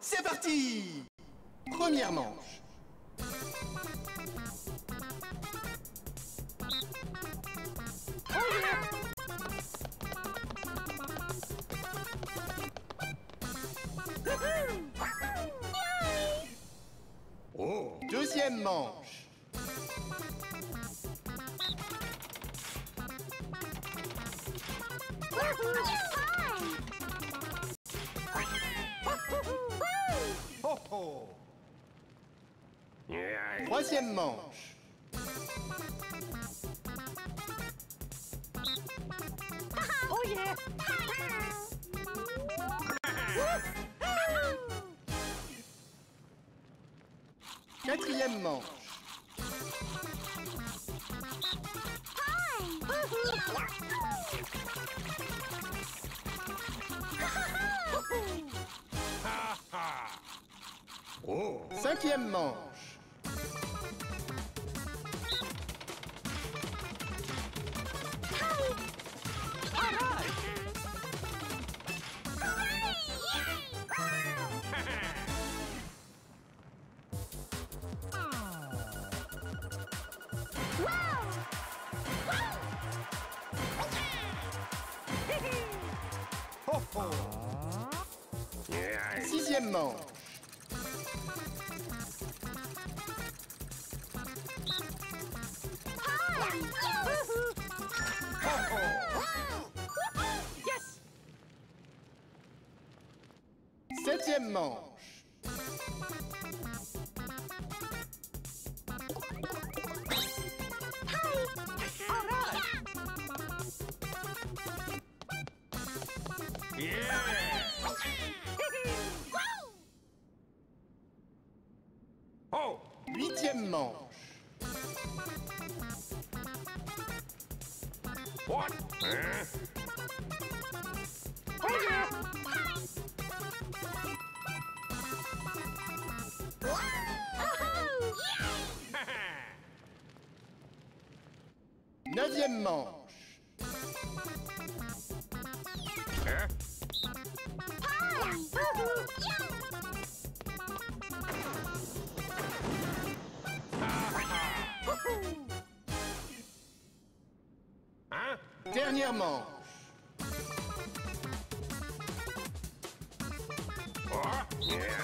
C'est parti Première manche. Oh. Deuxième manche. Troisième manche. Oh yeah! Quatrième manche. Oh. Cinquième manche. Sixième manche. Septième manche. Oh. Huitième manche. What? Huh? Neuvième manche. Dernière manche. Oh. Yeah.